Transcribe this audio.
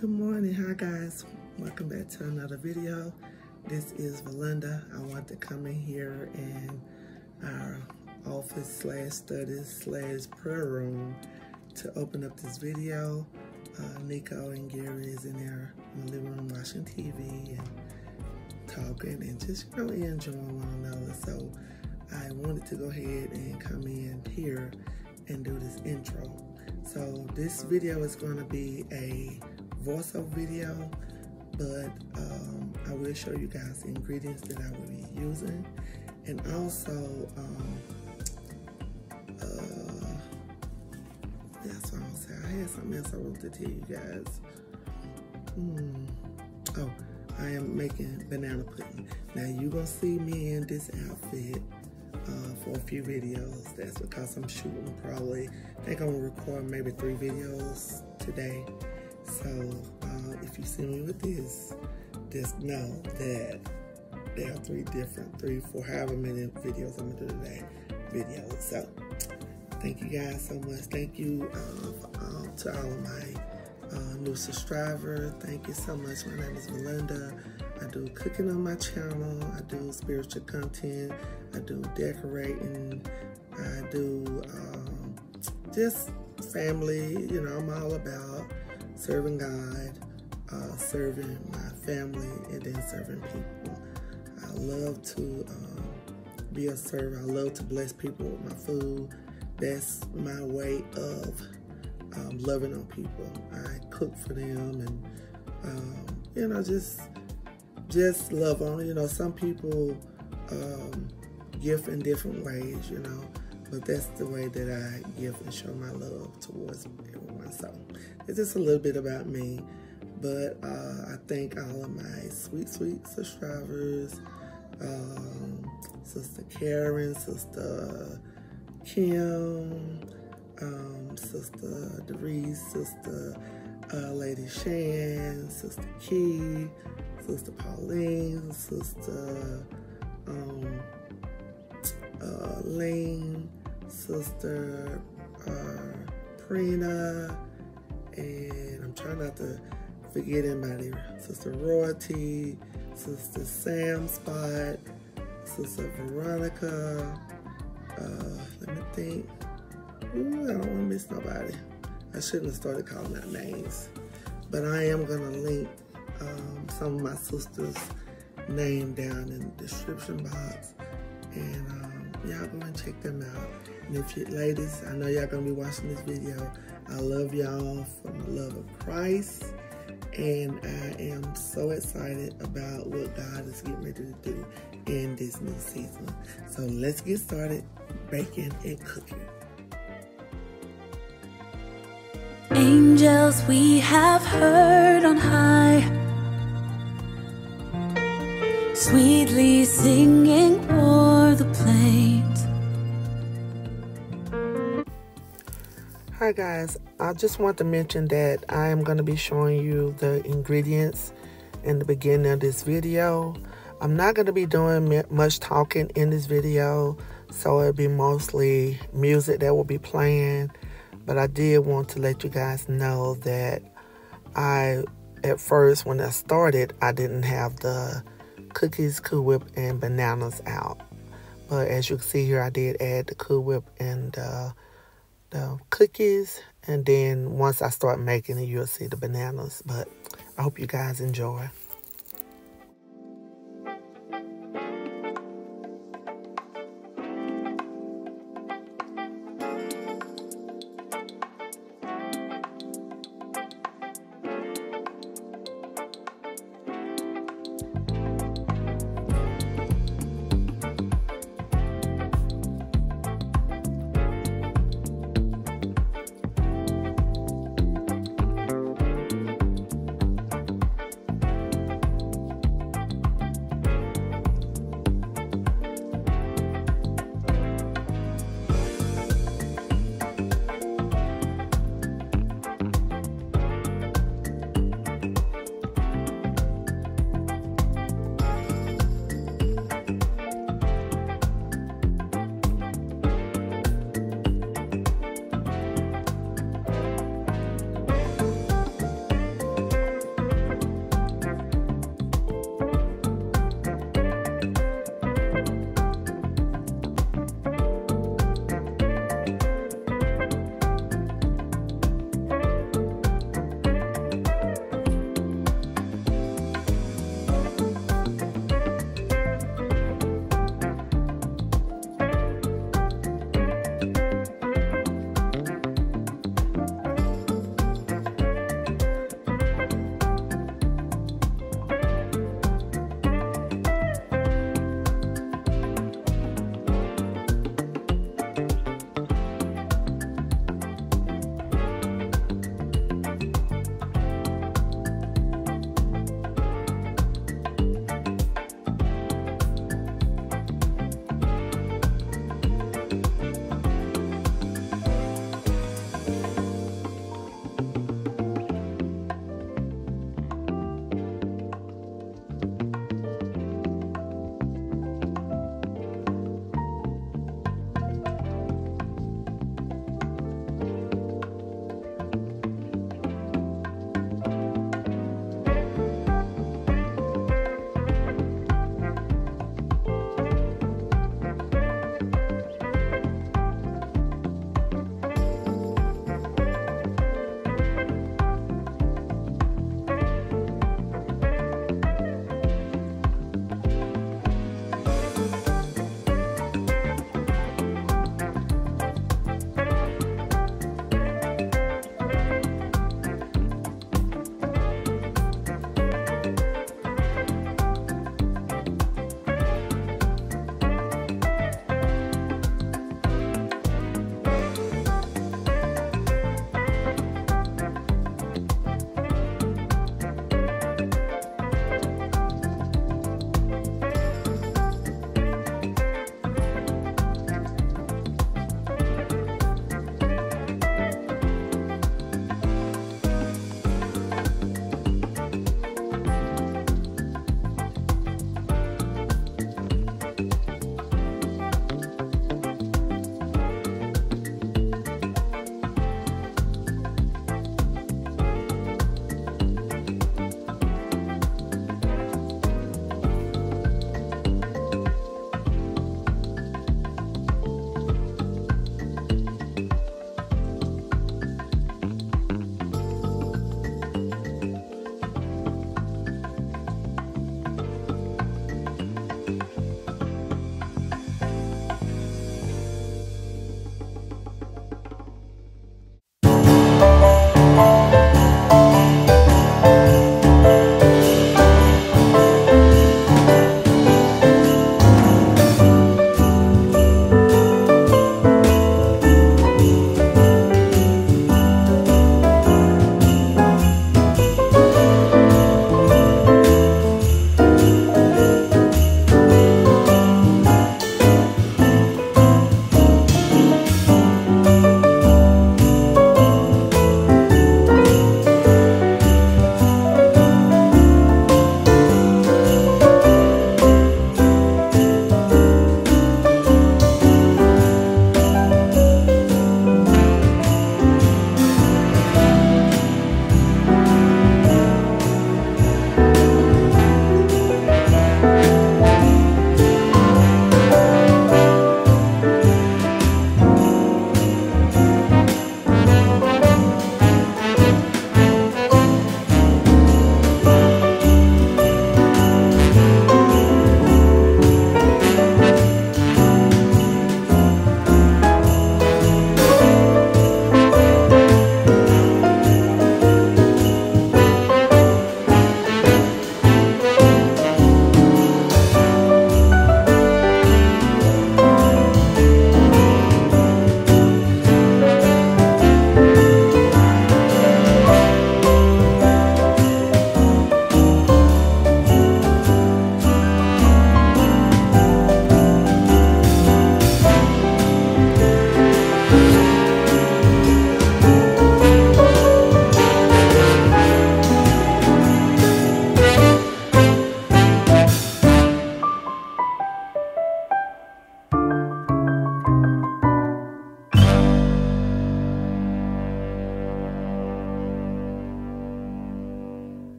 Good morning, hi guys. Welcome back to another video. This is Valinda. I want to come in here in our office slash study slash prayer room to open up this video. Uh, Nico and Gary is in there in the living room watching TV and talking and just really enjoying one another. So I wanted to go ahead and come in here and do this intro. So this video is going to be a voiceover video, but um, I will show you guys the ingredients that I will be using. And also, um, uh, that's what I'm saying. I had something else I wanted to tell you guys. Hmm. Oh, I am making banana pudding. Now you gonna see me in this outfit uh, for a few videos. That's because I'm shooting probably, I think I'm gonna record maybe three videos today. So uh, if you see me with this, just know that there are three different, three, four, however many videos I'm gonna do today, videos. So thank you guys so much. Thank you uh, um, to all of my uh, new subscribers. Thank you so much. My name is Valinda. I do cooking on my channel. I do spiritual content. I do decorating. I do um, just family. You know, I'm all about serving God, uh, serving my family, and then serving people. I love to um, be a server. I love to bless people with my food. That's my way of um, loving on people. I cook for them and, um, you know, just just love on. You know, some people um, give in different ways, you know, but that's the way that I give and show my love towards everyone. So it's just a little bit about me. But uh, I thank all of my sweet, sweet subscribers, um, Sister Karen, Sister Kim, um, Sister Doris, Sister uh, Lady Shan, Sister Key, Sister Pauline, Sister um, uh, Lane, Sister uh, Prina, and I'm trying not to forget anybody. Sister Royalty, Sister Sam Spot, Sister Veronica. Uh, let me think. Ooh, I don't want to miss nobody. I shouldn't have started calling out names. But I am going to link um, some of my sisters' name down in the description box. And um, y'all go and check them out. And if you ladies, I know y'all to be watching this video. I love y'all from the love of Christ. And I am so excited about what God is getting ready to do in this new season. So let's get started baking and cooking. Angels we have heard on high, sweetly singing Hi guys, I just want to mention that I am going to be showing you the ingredients in the beginning of this video. I'm not going to be doing much talking in this video, so it'll be mostly music that will be playing. But I did want to let you guys know that I, at first, when I started, I didn't have the cookies, Cool Whip, and bananas out. But as you can see here, I did add the Cool Whip and uh, the cookies. And then once I start making it, you'll see the bananas. But I hope you guys enjoy.